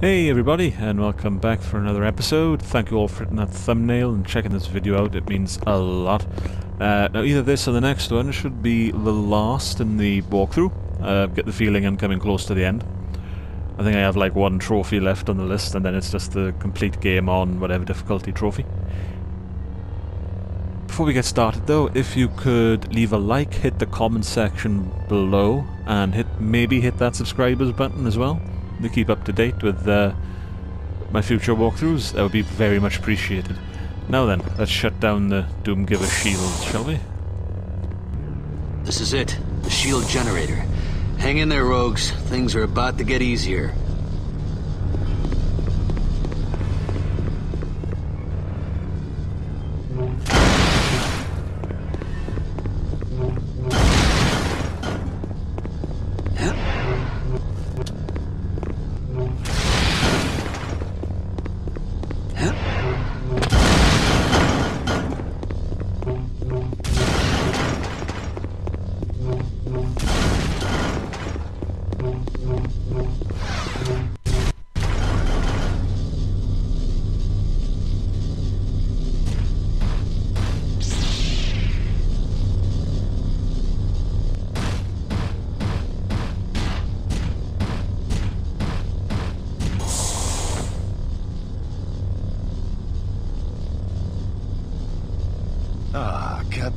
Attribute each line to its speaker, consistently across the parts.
Speaker 1: Hey everybody, and welcome back for another episode. Thank you all for hitting that thumbnail and checking this video out. It means a lot. Uh, now, either this or the next one should be the last in the walkthrough. Uh, get the feeling I'm coming close to the end. I think I have like one trophy left on the list, and then it's just the complete game on whatever difficulty trophy. Before we get started though, if you could leave a like, hit the comment section below, and hit maybe hit that subscribers button as well to keep up to date with uh, my future walkthroughs, that would be very much appreciated. Now then, let's shut down the Doomgiver shield, shall we?
Speaker 2: This is it, the shield generator. Hang in there, rogues. Things are about to get easier.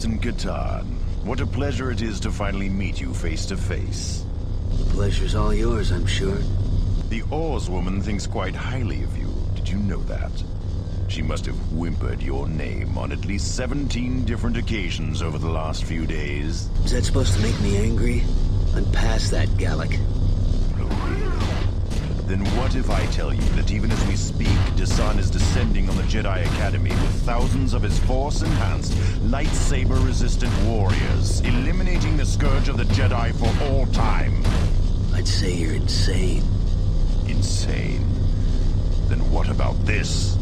Speaker 3: Captain Katarn. What a pleasure it is to finally meet you face to face.
Speaker 2: The pleasure's all yours, I'm sure.
Speaker 3: The Ors woman thinks quite highly of you. Did you know that? She must have whimpered your name on at least 17 different occasions over the last few days.
Speaker 2: Is that supposed to make me angry? I'm past that,
Speaker 3: Galak. Really? Then what if I tell you that even as we speak, Desann is descending on the Jedi Academy with thousands of his Force-enhanced, lightsaber-resistant warriors, eliminating the Scourge of the Jedi for all time?
Speaker 2: I'd say you're insane.
Speaker 3: Insane. Then what about this?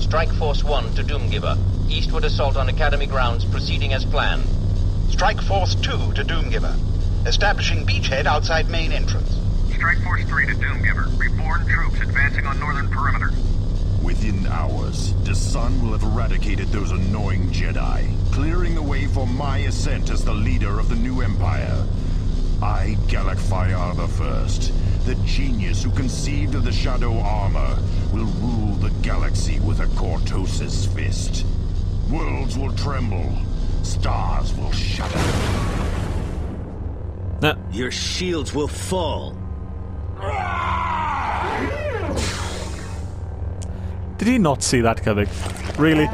Speaker 4: Strike Force 1 to Doomgiver. Eastward assault on Academy grounds proceeding as planned.
Speaker 5: Strike Force 2 to Doomgiver. Establishing beachhead outside main entrance.
Speaker 6: Strike Force 3 to Doomgiver. Reborn troops advancing on northern perimeter.
Speaker 3: Within hours, Desann will have eradicated those annoying Jedi, clearing the way for my ascent as the leader of the new Empire. I, Galak Fyyar the First, the genius who conceived of the Shadow Armor, will rule the galaxy with a Cortosis fist. Worlds will tremble. Stars will shudder.
Speaker 1: Nah,
Speaker 2: Your shields will fall.
Speaker 1: Did he not see that coming? Really?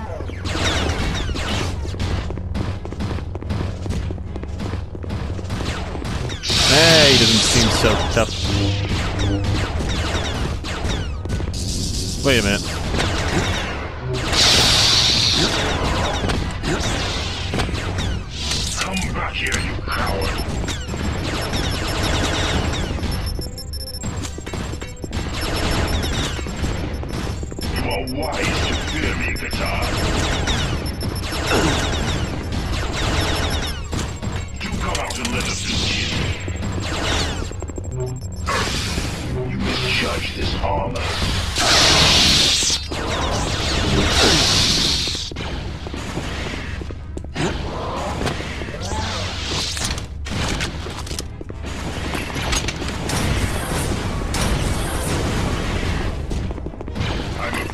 Speaker 1: Hey, he doesn't seem so tough. Wait a minute.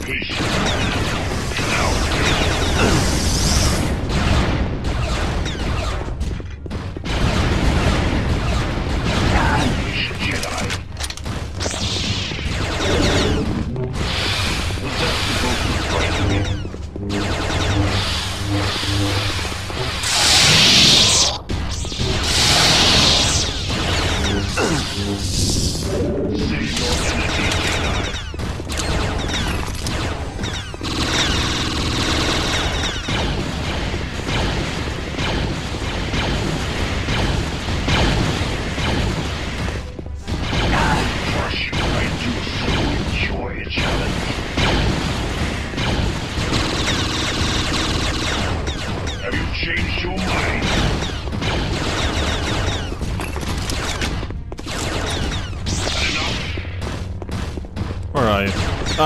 Speaker 3: I'm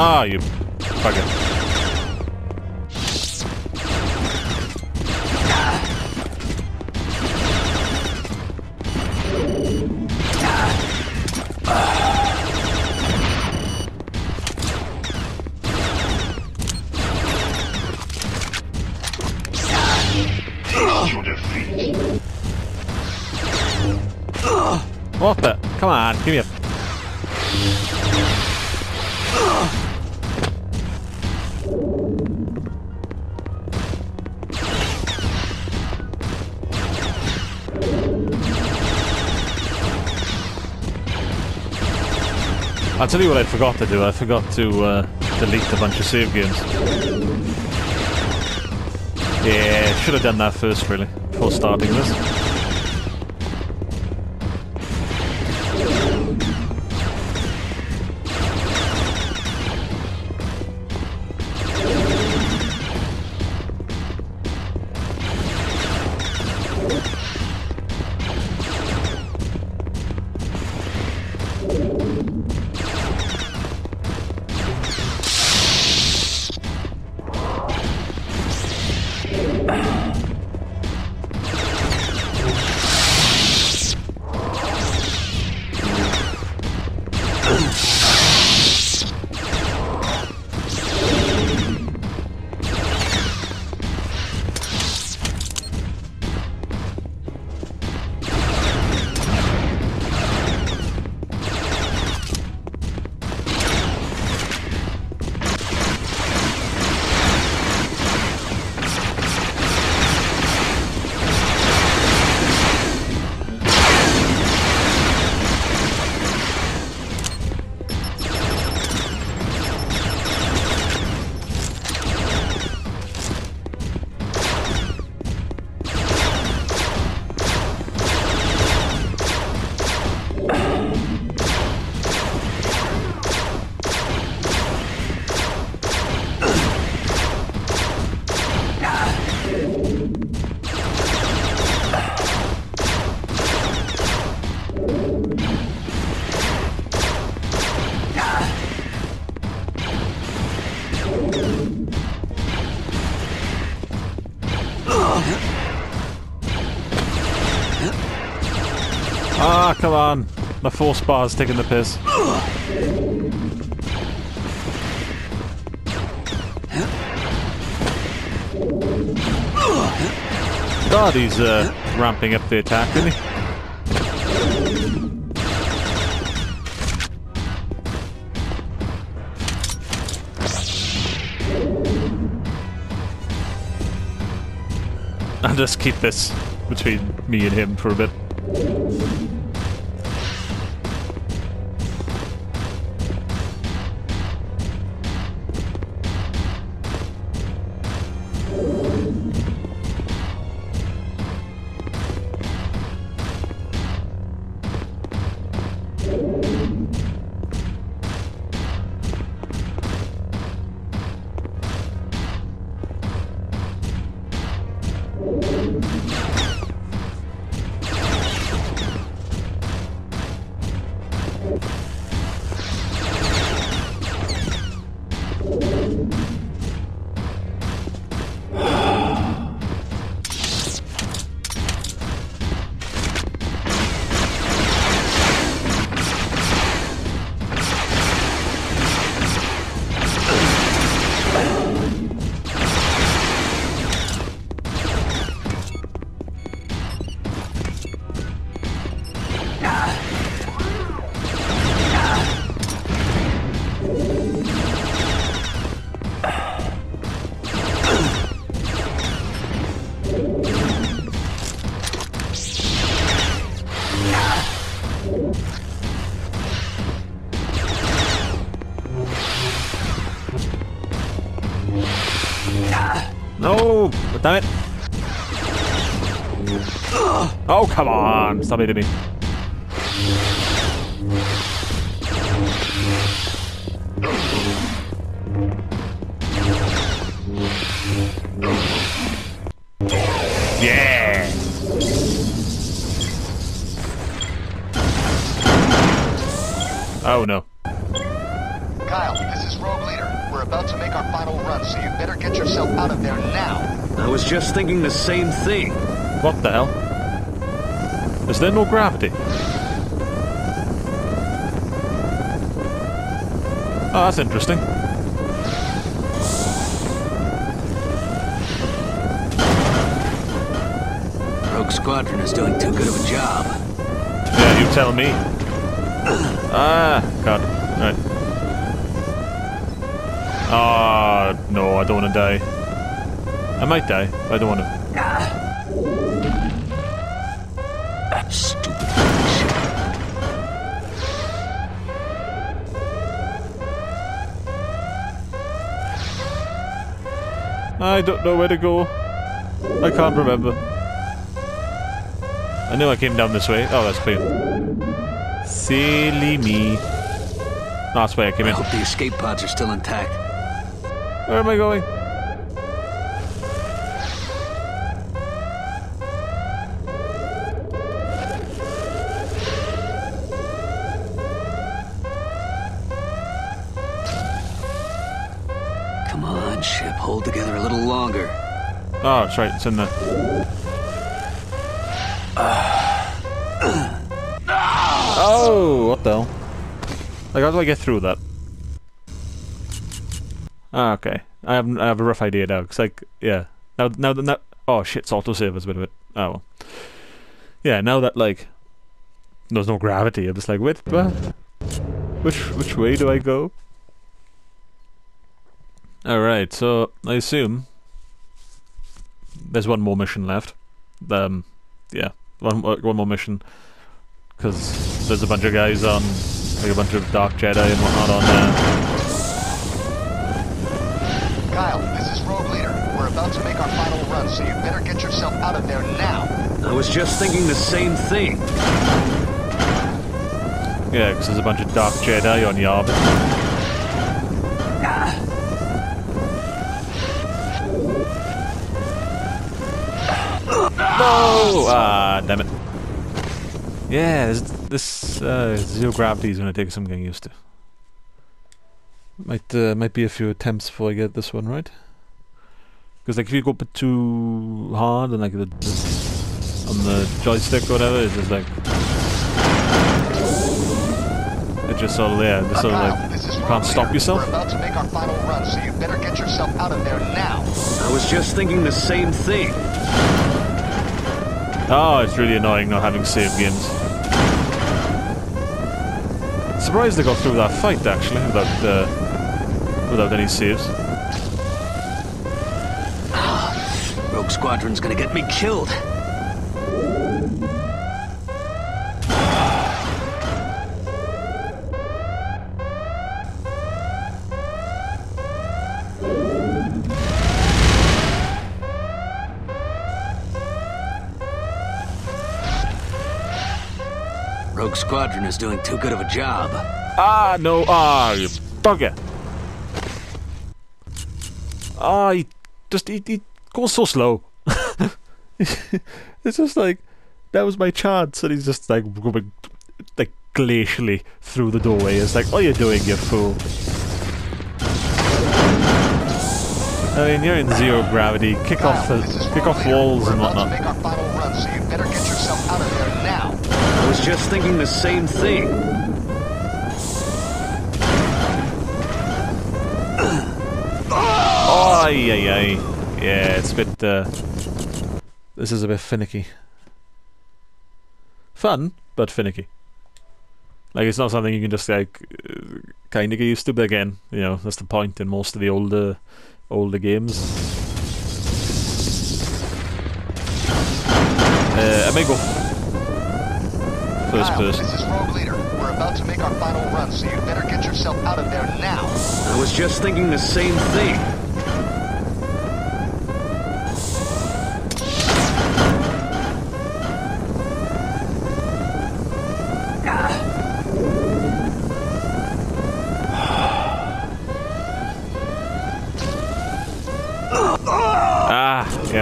Speaker 1: Ah, you bugger. What the? Come on, give me a... I'll tell you what I forgot to do. I forgot to uh, delete a bunch of save games. Yeah, should have done that first, really, before starting this. Come on. My force bar's taking the piss. God, he's uh, ramping up the attack, isn't he? I'll just keep this between me and him for a bit. Damn it! Oh, come on! Stop hitting me.
Speaker 6: Kyle, this is Rogue Leader. We're about to make our final run, so you better get yourself out of there now.
Speaker 2: I was just thinking the same thing.
Speaker 1: What the hell? Is there no gravity? Oh, that's interesting.
Speaker 2: Rogue Squadron is doing too good of a job.
Speaker 1: Yeah, you tell me. Ah, God. Right. Ah, no, I don't want to die. I might die. but I don't want to.
Speaker 2: Stupid.
Speaker 1: I don't know where to go. I can't remember. I knew I came down this way. Oh, that's clear. Silly me. That's why I came
Speaker 2: I
Speaker 1: in.
Speaker 2: hope the escape pods are still intact.
Speaker 1: Where am I going?
Speaker 2: Come on, ship. Hold together a little longer.
Speaker 1: Oh, that's right. It's in there. Ah. Oh, what the hell? Like, how do I get through that? Ah, okay. I have I have a rough idea now. Cause like, yeah. Now, now, that- now. Oh shit! It's autosave as a bit of it. Oh well. Yeah. Now that like, there's no gravity. I'm just like, wait, what? Which which way do I go? All right. So I assume there's one more mission left. Um, yeah, one one more mission because there's a bunch of guys on, like a bunch of Dark Jedi and whatnot on there.
Speaker 6: Kyle, this is Rogue Leader. We're about to make our final run, so you better get yourself out of there now.
Speaker 2: I was just thinking the same thing.
Speaker 1: Yeah, because there's a bunch of Dark Jedi on Yavin. No! Ah, damn it. Yeah, this, this uh, zero gravity is going to take some getting used to. Might uh, might be a few attempts before I get this one right. Because like if you go a too hard and like the, the on the joystick or whatever, it's just like it just sort of yeah, just sort of like you can't stop yourself.
Speaker 6: We're about to make our final run, so you better get yourself out of there now.
Speaker 2: I was just thinking the same thing.
Speaker 1: Oh, it's really annoying not having save games. Surprised I got through that fight actually without uh, without any saves.
Speaker 2: Rogue Squadron's gonna get me killed. Rogue Squadron is doing too good of a job.
Speaker 1: Ah no! Ah, you bugger! Ah, he just he, he goes so slow. it's just like that was my chance, and he's just like going like glacially through the doorway. It's like, what are you doing, you fool? I mean, you're in zero gravity. Kick off,
Speaker 6: Kyle,
Speaker 1: the, kick off walls and whatnot.
Speaker 6: make our final run, so you better get yourself out of there now.
Speaker 2: I was just thinking the same thing.
Speaker 1: Ay, ay, ay. Yeah, it's a bit. Uh, this is a bit finicky. Fun, but finicky. Like it's not something you can just like kind of get used to. But again, you know that's the point in most of the older, older games. Uh, I may go first
Speaker 6: Kyle,
Speaker 1: person.
Speaker 6: this is Rogue Leader. We're about to make our final run, so you better get yourself out of there now.
Speaker 2: I was just thinking the same thing.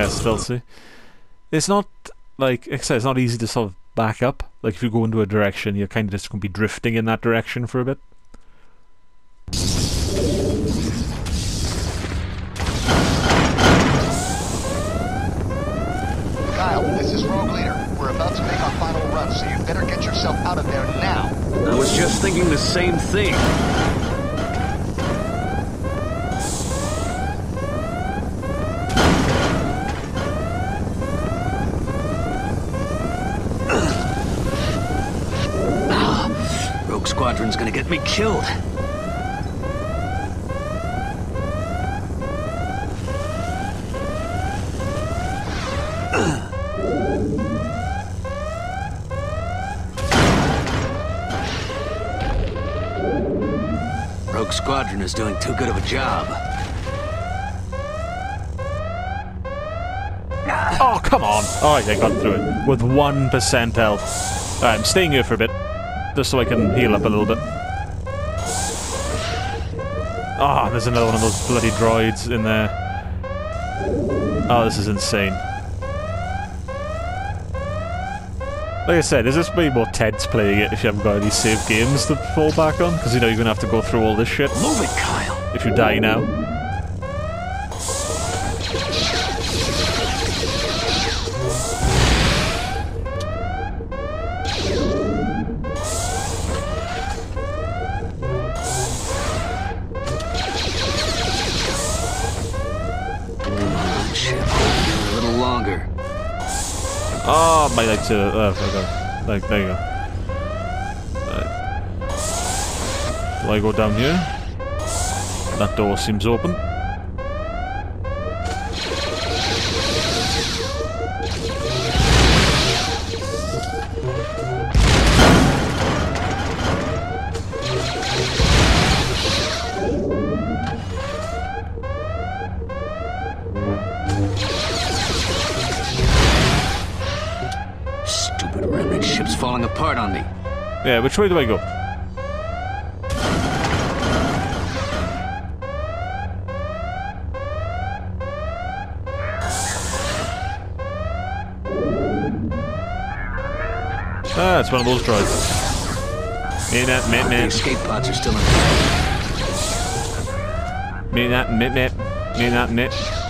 Speaker 1: Yes, filthy. It's not like, like I said, it's not easy to sort of back up. Like if you go into a direction, you're kind of just going to be drifting in that direction for a bit.
Speaker 6: Kyle, this is Rogue Leader. We're about to make our final run, so you better get yourself out of there now.
Speaker 2: I was just thinking the same thing. Gonna get me killed. Rogue Squadron is doing too good of a job.
Speaker 1: Oh, come on! Oh, yeah, got through it. With 1% health. Alright, I'm staying here for a bit. Just so I can heal up a little bit. Ah, there's another one of those bloody droids in there. Oh, this is insane. Like I said, there's just way more tense playing it if you haven't got any save games to fall back on, because you know you're gonna have to go through all this shit
Speaker 2: Move it, Kyle.
Speaker 1: if you die now.
Speaker 2: Uh,
Speaker 1: oh, my like to. Oh, okay. Like there you go. Right. Do I go down here? That door seems open. Yeah, which way do I go? Ah, it's one of those drives. Meet that, meet,
Speaker 2: The
Speaker 1: meet.
Speaker 2: escape pods are still in.
Speaker 1: Meet that, meet, meet. Meet that, meet.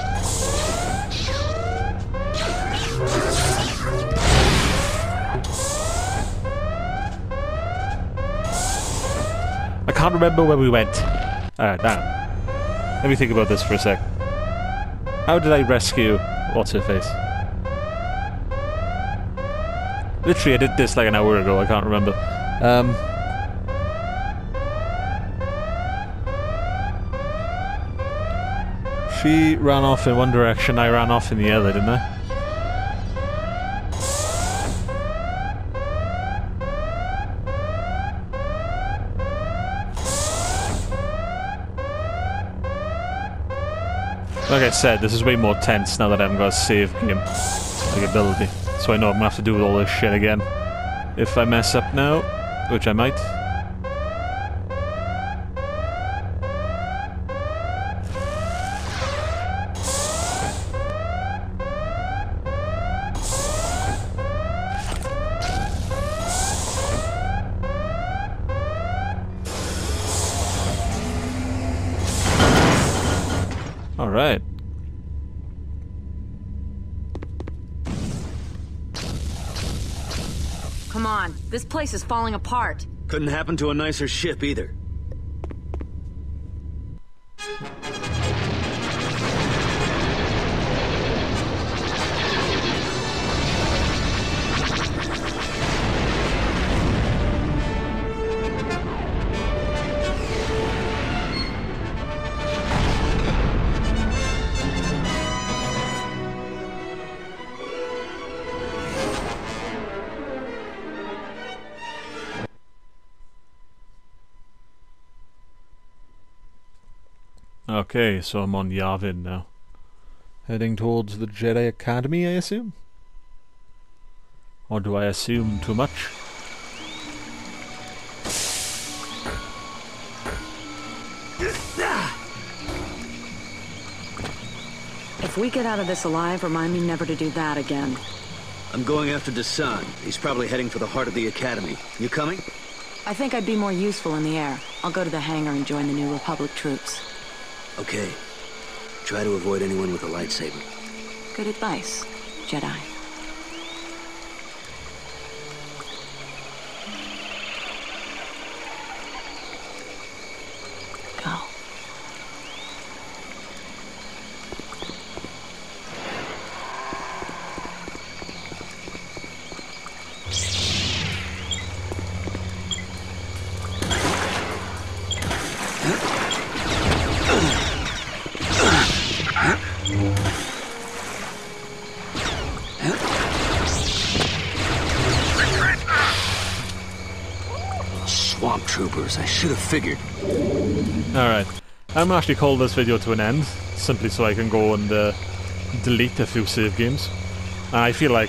Speaker 1: Can't remember where we went. Alright, now. Let me think about this for a sec. How did I rescue What's Her Face? Literally, I did this like an hour ago, I can't remember. Um. She ran off in one direction, I ran off in the other, didn't I? Like I said, this is way more tense now that I haven't got a save game like ability. So I know I'm gonna have to do all this shit again. If I mess up now, which I might. Alright.
Speaker 7: Come this place is falling apart.
Speaker 2: Couldn't happen to a nicer ship either.
Speaker 1: Okay, so I'm on Yavin now. Heading towards the Jedi Academy, I assume? Or do I assume too much?
Speaker 7: If we get out of this alive, remind me never to do that again.
Speaker 2: I'm going after Desann. He's probably heading for the heart of the Academy. You coming?
Speaker 7: I think I'd be more useful in the air. I'll go to the hangar and join the New Republic troops.
Speaker 2: Okay. Try to avoid anyone with a lightsaber.
Speaker 7: Good advice, Jedi.
Speaker 2: Swamp troopers, I should have figured.
Speaker 1: Alright. I'm actually call this video to an end, simply so I can go and uh, delete a few save games. I feel like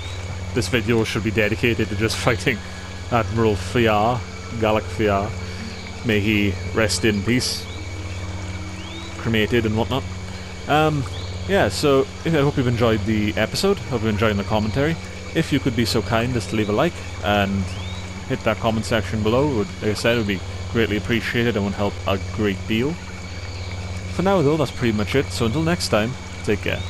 Speaker 1: this video should be dedicated to just fighting Admiral Fyyar, Galak Fyyar. May he rest in peace. Cremated and whatnot. Um, yeah, so I hope you've enjoyed the episode. Hope you're enjoying the commentary. If you could be so kind as to leave a like and hit that comment section below, would, like I said, it would be greatly appreciated and would help a great deal. For now, though, that's pretty much it. So until next time, take care.